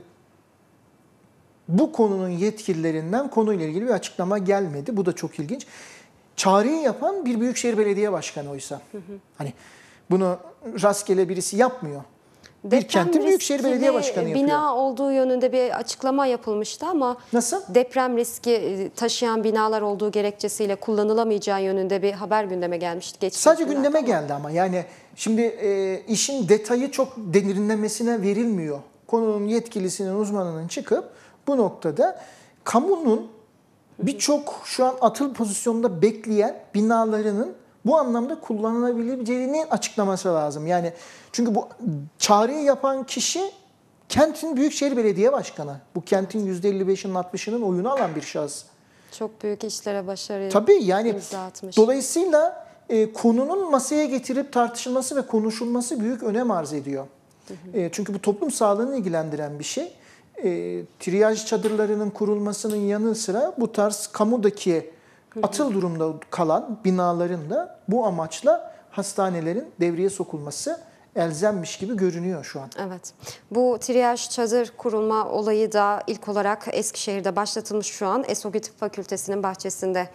bu konunun yetkililerinden konuyla ilgili bir açıklama gelmedi. Bu da çok ilginç. Çağrıyı yapan bir büyükşehir belediye başkanı oysa. Hani bunu rastgele birisi yapmıyor. Bir Deprem kentin büyükşehir riskli belediye başkanı yapıyor. Bina olduğu yönünde bir açıklama yapılmıştı ama Nasıl? deprem riski e, taşıyan binalar olduğu gerekçesiyle kullanılamayacağı yönünde bir haber gündeme gelmişti. geçtiğimiz Sadece gündeme ama- geldi ama yani şimdi e, işin detayı çok derinlemesine verilmiyor. Konunun yetkilisinin, uzmanının çıkıp bu noktada kamunun birçok şu an atıl pozisyonda bekleyen binalarının bu anlamda kullanılabileceğini açıklaması lazım. Yani çünkü bu çağrıyı yapan kişi kentin Büyükşehir Belediye Başkanı. Bu kentin %55'inin 60'ının oyunu alan bir şahıs. Çok büyük işlere başarı Tabii yani imza atmış. dolayısıyla e, konunun masaya getirip tartışılması ve konuşulması büyük önem arz ediyor. E, çünkü bu toplum sağlığını ilgilendiren bir şey. E, triyaj çadırlarının kurulmasının yanı sıra bu tarz kamudaki atıl durumda kalan binaların da bu amaçla hastanelerin devreye sokulması elzemmiş gibi görünüyor şu an. Evet. Bu triyaj çadır kurulma olayı da ilk olarak Eskişehir'de başlatılmış şu an. ESOGİ Tıp Fakültesi'nin bahçesinde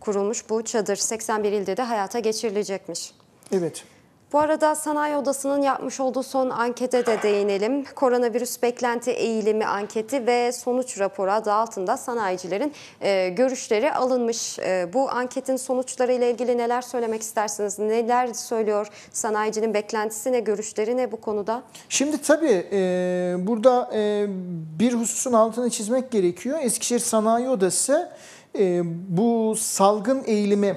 kurulmuş bu çadır 81 ilde de hayata geçirilecekmiş. Evet. Bu arada Sanayi Odası'nın yapmış olduğu son ankete de değinelim. Koronavirüs beklenti eğilimi anketi ve sonuç raporu adı altında sanayicilerin e, görüşleri alınmış. E, bu anketin sonuçları ile ilgili neler söylemek istersiniz? Neler söylüyor sanayicinin beklentisi ne, görüşleri ne bu konuda? Şimdi tabii e, burada e, bir hususun altını çizmek gerekiyor. Eskişehir Sanayi Odası e, bu salgın eğilimi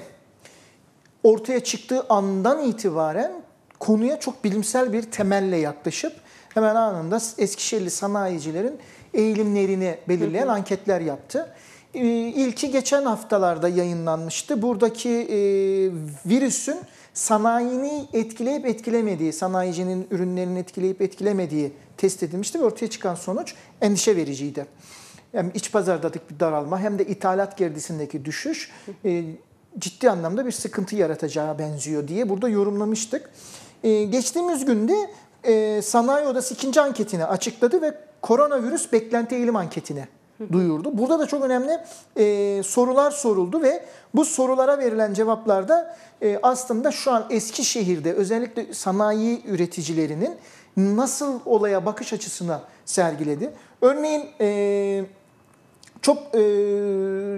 ortaya çıktığı andan itibaren konuya çok bilimsel bir temelle yaklaşıp hemen anında Eskişehirli sanayicilerin eğilimlerini belirleyen anketler yaptı. E, İlki geçen haftalarda yayınlanmıştı. Buradaki e, virüsün sanayini etkileyip etkilemediği, sanayicinin ürünlerini etkileyip etkilemediği test edilmişti ve ortaya çıkan sonuç endişe vericiydi. Hem iç pazardaki bir daralma hem de ithalat girdisindeki düşüş e, ciddi anlamda bir sıkıntı yaratacağı benziyor diye burada yorumlamıştık. E, geçtiğimiz günde e, Sanayi Odası ikinci anketini açıkladı ve koronavirüs beklenti eğilim anketini duyurdu. Burada da çok önemli e, sorular soruldu ve bu sorulara verilen cevaplarda e, aslında şu an Eskişehir'de özellikle sanayi üreticilerinin nasıl olaya bakış açısına sergiledi. Örneğin e, çok e,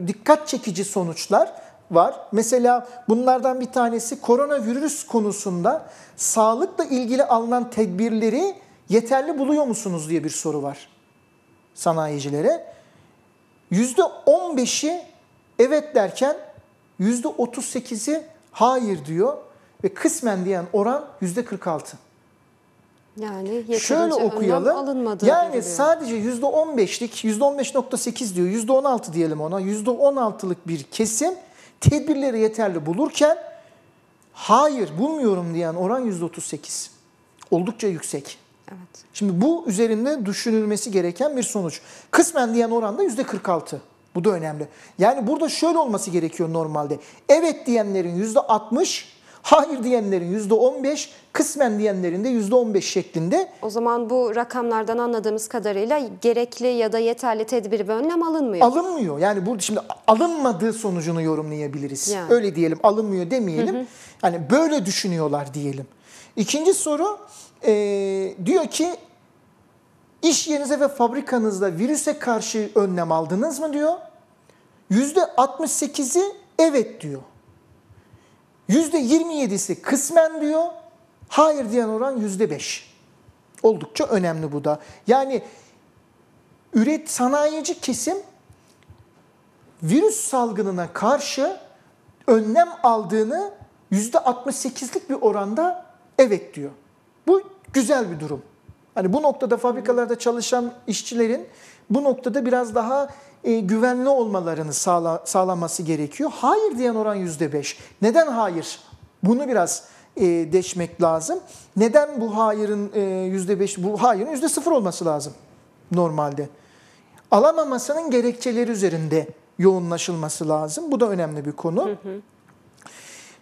dikkat çekici sonuçlar var. Mesela bunlardan bir tanesi koronavirüs konusunda sağlıkla ilgili alınan tedbirleri yeterli buluyor musunuz diye bir soru var. sanayicilere. %15'i evet derken %38'i hayır diyor ve kısmen diyen oran %46. Yani Şöyle okuyalım. alınmadığı Yani görülüyor. sadece %15'lik, %15.8 diyor, %16 diyelim ona. %16'lık bir kesim tedbirleri yeterli bulurken hayır bulmuyorum diyen oran %38. Oldukça yüksek. Evet. Şimdi bu üzerinde düşünülmesi gereken bir sonuç. Kısmen diyen oran da %46. Bu da önemli. Yani burada şöyle olması gerekiyor normalde. Evet diyenlerin %60, hayır diyenlerin %15, kısmen diyenlerin de %15 şeklinde O zaman bu rakamlardan anladığımız kadarıyla gerekli ya da yeterli tedbir ve önlem alınmıyor. alınmıyor. Yani burada şimdi alınmadığı sonucunu yorumlayabiliriz. Yani. Öyle diyelim alınmıyor demeyelim. Yani böyle düşünüyorlar diyelim. İkinci soru e, diyor ki iş yerinize ve fabrikanızda virüse karşı önlem aldınız mı diyor. %68'i evet diyor. %27'si kısmen diyor. Hayır diyen oran %5. Oldukça önemli bu da. Yani üret sanayici kesim virüs salgınına karşı önlem aldığını %68'lik bir oranda evet diyor. Bu güzel bir durum. Hani bu noktada fabrikalarda çalışan işçilerin bu noktada biraz daha e, güvenli olmalarını sağla, sağlaması gerekiyor. Hayır diyen oran %5. Neden hayır? Bunu biraz e, deşmek lazım. Neden bu hayırın e, %5, bu hayırın %0 olması lazım normalde? alamamasının gerekçeleri üzerinde yoğunlaşılması lazım. Bu da önemli bir konu.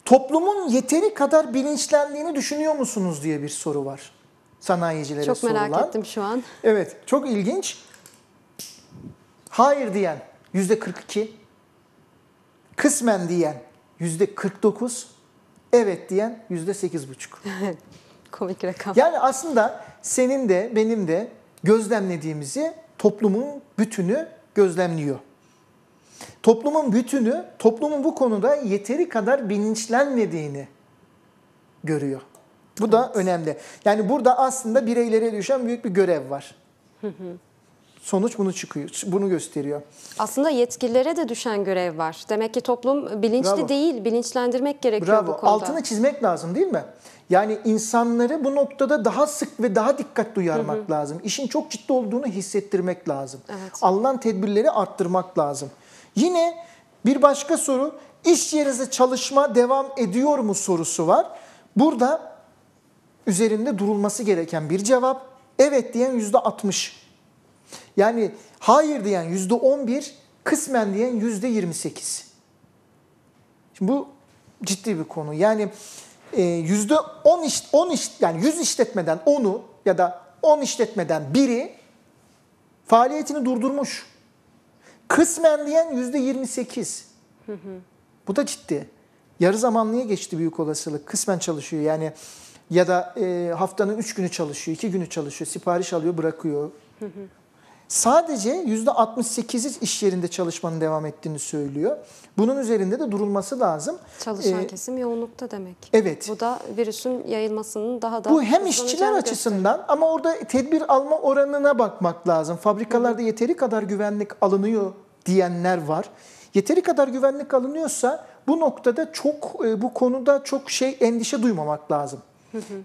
Toplumun yeteri kadar bilinçlendiğini düşünüyor musunuz diye bir soru var. Sanayicilere Çok merak sorulan. ettim şu an. Evet, çok ilginç. Hayır diyen yüzde 42, kısmen diyen yüzde 49, evet diyen yüzde 8,5. Komik rakam. Yani aslında senin de benim de gözlemlediğimizi toplumun bütünü gözlemliyor. Toplumun bütünü toplumun bu konuda yeteri kadar bilinçlenmediğini görüyor. Bu da önemli. Yani burada aslında bireylere düşen büyük bir görev var. Sonuç bunu çıkıyor, bunu gösteriyor. Aslında yetkililere de düşen görev var. Demek ki toplum bilinçli Bravo. değil, bilinçlendirmek gerekiyor Bravo. bu konuda. Altını çizmek lazım değil mi? Yani insanları bu noktada daha sık ve daha dikkat duyarmak lazım. İşin çok ciddi olduğunu hissettirmek lazım. Evet. Alınan tedbirleri arttırmak lazım. Yine bir başka soru, iş yerinizde çalışma devam ediyor mu sorusu var. Burada üzerinde durulması gereken bir cevap. Evet diyen yüzde 60. Yani hayır diyen yüzde 11, kısmen diyen yüzde 28. Şimdi bu ciddi bir konu. Yani e, yüzde 10 iş, 10 iş, yani 100 işletmeden 10'u ya da 10 işletmeden biri faaliyetini durdurmuş. Kısmen diyen yüzde 28. Bu da ciddi. Yarı zamanlıya geçti büyük olasılık. Kısmen çalışıyor yani ya da e, haftanın 3 günü çalışıyor, 2 günü çalışıyor, sipariş alıyor, bırakıyor. Sadece %68'i iş yerinde çalışmanın devam ettiğini söylüyor. Bunun üzerinde de durulması lazım. Çalışan Ee, kesim yoğunlukta demek. evet. Bu da virüsün yayılmasının daha da Bu hem işçiler açısından ama orada tedbir alma oranına bakmak lazım. Fabrikalarda yeteri kadar güvenlik alınıyor diyenler var. Yeteri kadar güvenlik alınıyorsa bu noktada çok e, bu konuda çok şey endişe duymamak lazım.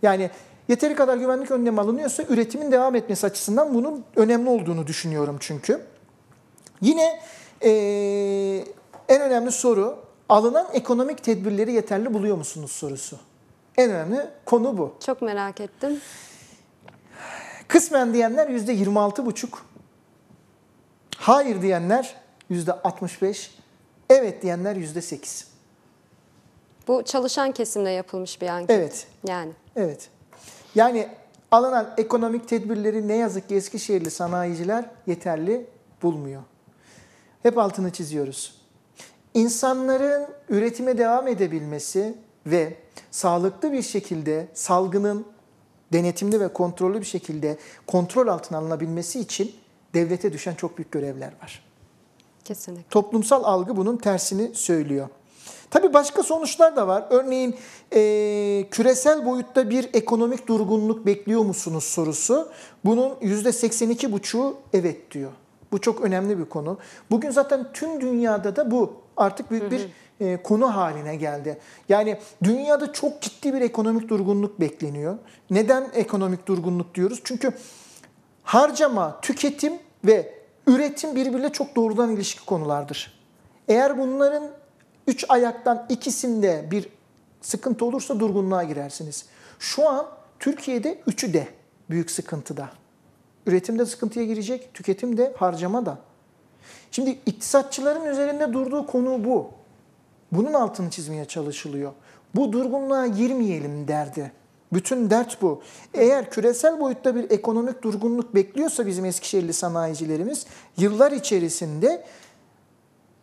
Yani yeteri kadar güvenlik önlemi alınıyorsa üretimin devam etmesi açısından bunun önemli olduğunu düşünüyorum çünkü. Yine e, en önemli soru alınan ekonomik tedbirleri yeterli buluyor musunuz sorusu. En önemli konu bu. Çok merak ettim. Kısmen diyenler yüzde 26 buçuk. Hayır diyenler yüzde 65. Evet diyenler yüzde 8. Bu çalışan kesimle yapılmış bir anket. Evet, Yani evet. Yani alınan ekonomik tedbirleri ne yazık ki Eskişehirli sanayiciler yeterli bulmuyor. Hep altını çiziyoruz. İnsanların üretime devam edebilmesi ve sağlıklı bir şekilde salgının denetimli ve kontrollü bir şekilde kontrol altına alınabilmesi için devlete düşen çok büyük görevler var. kesinlikle. Toplumsal algı bunun tersini söylüyor. Tabii başka sonuçlar da var. Örneğin e, küresel boyutta bir ekonomik durgunluk bekliyor musunuz sorusu. Bunun %82,5'u evet diyor. Bu çok önemli bir konu. Bugün zaten tüm dünyada da bu artık büyük bir e, konu haline geldi. Yani dünyada çok ciddi bir ekonomik durgunluk bekleniyor. Neden ekonomik durgunluk diyoruz? Çünkü harcama, tüketim ve üretim birbiriyle çok doğrudan ilişki konulardır. Eğer bunların üç ayaktan ikisinde bir sıkıntı olursa durgunluğa girersiniz. Şu an Türkiye'de üçü de büyük sıkıntıda. Üretimde sıkıntıya girecek, tüketim de, harcama da. Şimdi iktisatçıların üzerinde durduğu konu bu. Bunun altını çizmeye çalışılıyor. Bu durgunluğa girmeyelim derdi. Bütün dert bu. Eğer küresel boyutta bir ekonomik durgunluk bekliyorsa bizim Eskişehirli sanayicilerimiz yıllar içerisinde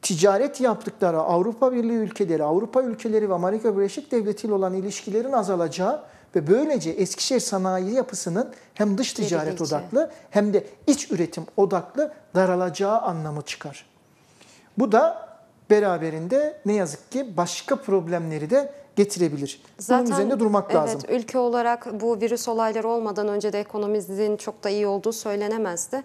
ticaret yaptıkları Avrupa Birliği ülkeleri, Avrupa ülkeleri ve Amerika Birleşik Devleti ile olan ilişkilerin azalacağı ve böylece Eskişehir sanayi yapısının hem dış ticaret odaklı hem de iç üretim odaklı daralacağı anlamı çıkar. Bu da beraberinde ne yazık ki başka problemleri de getirebilir. Bunun üzerinde durmak evet, lazım. Ülke olarak bu virüs olayları olmadan önce de ekonomimizin çok da iyi olduğu söylenemezdi.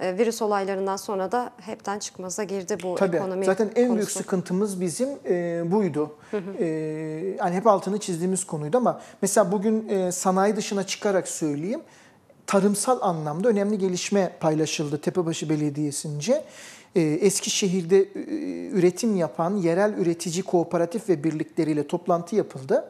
Ee, virüs olaylarından sonra da hepten çıkmaza girdi bu Tabii. ekonomi Zaten en büyük konusu. sıkıntımız bizim e, buydu. E, yani hep altını çizdiğimiz konuydu ama mesela bugün e, sanayi dışına çıkarak söyleyeyim. Tarımsal anlamda önemli gelişme paylaşıldı Tepebaşı Belediyesi'nce. E, Eskişehir'de e, üretim yapan yerel üretici kooperatif ve birlikleriyle toplantı yapıldı.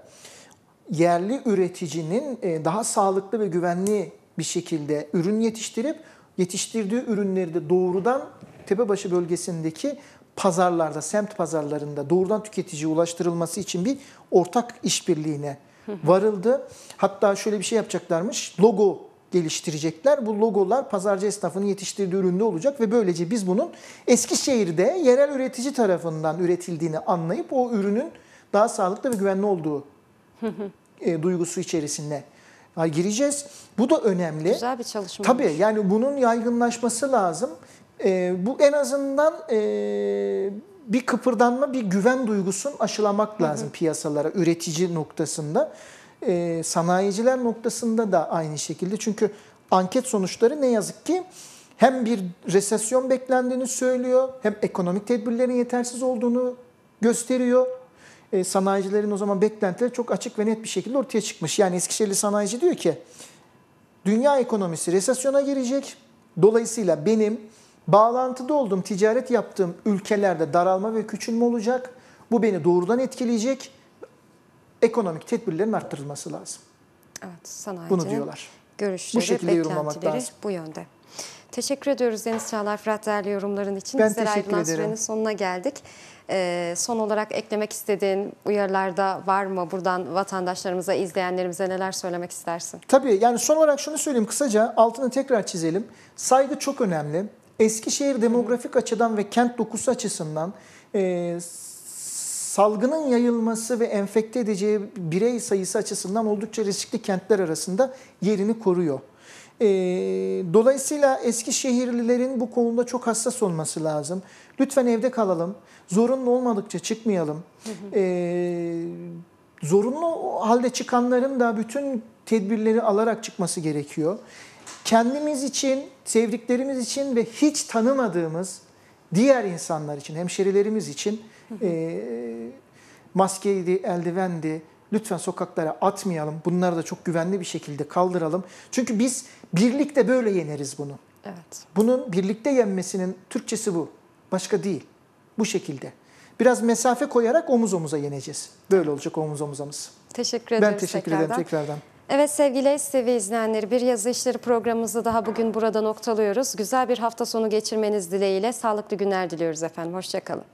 Yerli üreticinin e, daha sağlıklı ve güvenli bir şekilde ürün yetiştirip yetiştirdiği ürünleri de doğrudan Tepebaşı bölgesindeki pazarlarda, semt pazarlarında doğrudan tüketiciye ulaştırılması için bir ortak işbirliğine varıldı. Hatta şöyle bir şey yapacaklarmış. Logo geliştirecekler. Bu logolar pazarcı esnafının yetiştirdiği üründe olacak ve böylece biz bunun Eskişehir'de yerel üretici tarafından üretildiğini anlayıp o ürünün daha sağlıklı ve güvenli olduğu e, duygusu içerisinde gireceğiz. Bu da önemli. Güzel bir çalışma. Tabii yani bunun yaygınlaşması lazım. Ee, bu en azından e, bir kıpırdanma, bir güven duygusunu aşılamak lazım piyasalara, üretici noktasında. Ee, sanayiciler noktasında da aynı şekilde. Çünkü anket sonuçları ne yazık ki hem bir resesyon beklendiğini söylüyor, hem ekonomik tedbirlerin yetersiz olduğunu gösteriyor. Ee, sanayicilerin o zaman beklentileri çok açık ve net bir şekilde ortaya çıkmış. Yani Eskişehirli sanayici diyor ki, Dünya ekonomisi resesyona girecek. Dolayısıyla benim bağlantıda olduğum, ticaret yaptığım ülkelerde daralma ve küçülme olacak. Bu beni doğrudan etkileyecek. Ekonomik tedbirlerin arttırılması lazım. Evet, sanayicinin Bunu diyorlar. görüşleri, Bu şekilde yorumlamak beklentileri lazım. bu yönde. Teşekkür ediyoruz Deniz Çağlar Fırat değerli yorumların için. Ben Bizlere teşekkür ederim. sürenin sonuna geldik. Ee, son olarak eklemek istediğin uyarılarda var mı? Buradan vatandaşlarımıza, izleyenlerimize neler söylemek istersin? Tabii yani son olarak şunu söyleyeyim kısaca altını tekrar çizelim. Saygı çok önemli. Eskişehir demografik açıdan ve kent dokusu açısından e, salgının yayılması ve enfekte edeceği birey sayısı açısından oldukça riskli kentler arasında yerini koruyor. E, dolayısıyla Eskişehirlilerin bu konuda çok hassas olması lazım. Lütfen evde kalalım. Zorunlu olmadıkça çıkmayalım. E, zorunlu halde çıkanların da bütün tedbirleri alarak çıkması gerekiyor. Kendimiz için, sevdiklerimiz için ve hiç tanımadığımız diğer insanlar için, hemşerilerimiz için e, maskeydi, eldivendi, lütfen sokaklara atmayalım. Bunları da çok güvenli bir şekilde kaldıralım. Çünkü biz birlikte böyle yeneriz bunu. Evet. Bunun birlikte yenmesinin Türkçesi bu. Başka değil. Bu şekilde. Biraz mesafe koyarak omuz omuza yeneceğiz. Böyle olacak omuz omuzamız. Teşekkür ederiz Ben teşekkür tekrardan. ederim tekrardan. Evet sevgili STV izleyenleri bir yazı işleri programımızı daha bugün burada noktalıyoruz. Güzel bir hafta sonu geçirmeniz dileğiyle sağlıklı günler diliyoruz efendim. Hoşçakalın.